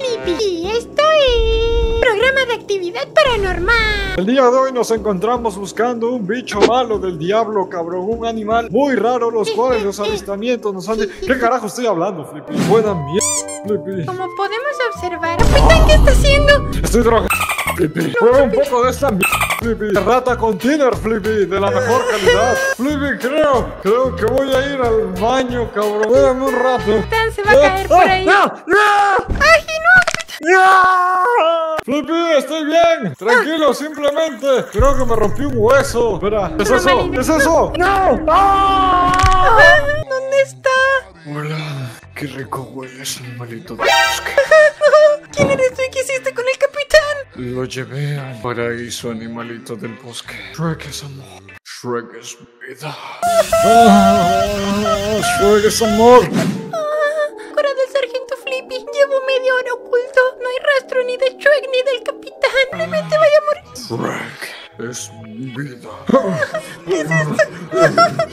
Flippy y esto es programa de actividad paranormal. El día de hoy nos encontramos buscando un bicho malo del diablo, cabrón, un animal muy raro, los cuales los avistamientos nos han... ¿Qué carajo estoy hablando, Flippy? Buena mierda, Flippy. Como podemos observar, ¿qué está haciendo? Estoy drogado, Flippy. Prueba un poco de esta mierda, Flippy. Rata con tiner, Flippy, de la mejor calidad. Flippy, creo, creo que voy a ir al baño, cabrón. Espérame un rato. Capitán, se va a caer por ahí. ¡No! ¡No! ¡Ay, no! ¡No! Flippy, estoy bien. Tranquilo, simplemente. Creo que me rompí un hueso. Espera, ¿qué es eso? Normalmente- ¿Qué es eso? ¡No! ¡Ah! Ah, ¿Dónde está? Hola, qué rico huele ese animalito de ¿Quién eres tú y qué hiciste con el capitán? Lo llevé al paraíso animalito del bosque. Shrek es amor. Shrek es vida. Ah, Shrek es amor. Ah, del sargento Flippy. Llevo media hora oculto. Ni de Shrek ni del capitán. Probablemente vaya a morir. Shrek es vida.